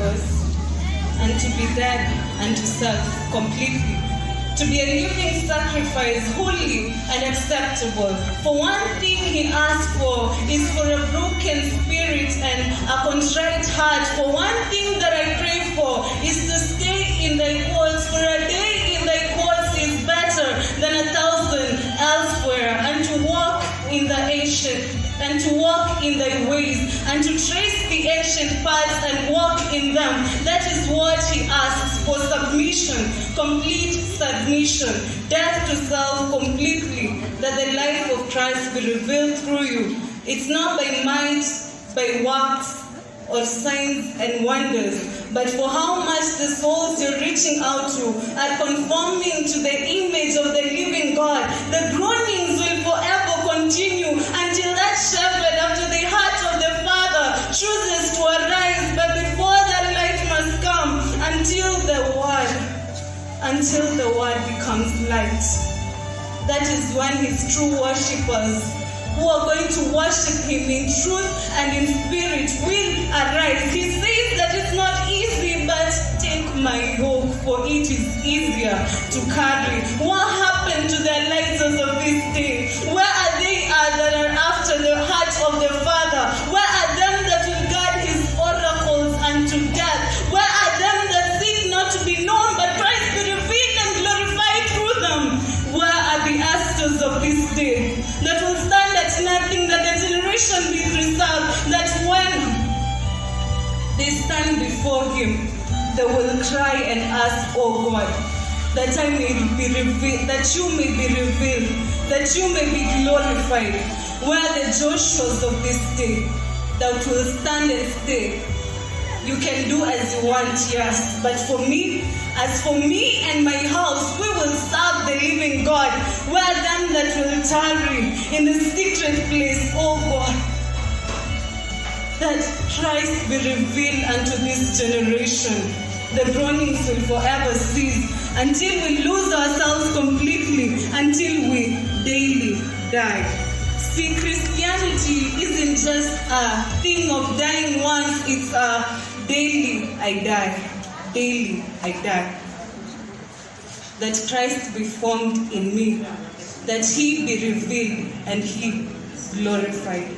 and to be dead unto self completely. To be a living sacrifice, holy and acceptable. For one thing he asked for is for a broken spirit and a contrite heart. For one thing that I pray for is to stay in thy courts, for a day in thy courts is better than a thousand elsewhere, and to walk in the ancient and to walk in thy ways and to trace the ancient paths and in them. That is what he asks for submission, complete submission, death to self completely, that the life of Christ be revealed through you. It's not by might, by works, or signs and wonders, but for how much the souls you're reaching out to are conforming to the image light. That is when his true worshippers who are going to worship him in truth and in spirit will arise. He says that it's not easy, but take my yoke, for it is easier to carry. What happened to the Elijahs they stand before him, they will cry and ask, Oh God, that I may be revealed, that you may be revealed, that you may be glorified. Where the Joshuas of this day that will stand and say, you can do as you want, yes. But for me, as for me and my house, we will serve the living God. We are them that will tarry in the secret place, oh God. That Christ be revealed unto this generation. The groanings will forever cease until we lose ourselves completely, until we daily die. See, Christianity isn't just a thing of dying once, it's a daily I die. Daily I die. That Christ be formed in me, that he be revealed and he glorified.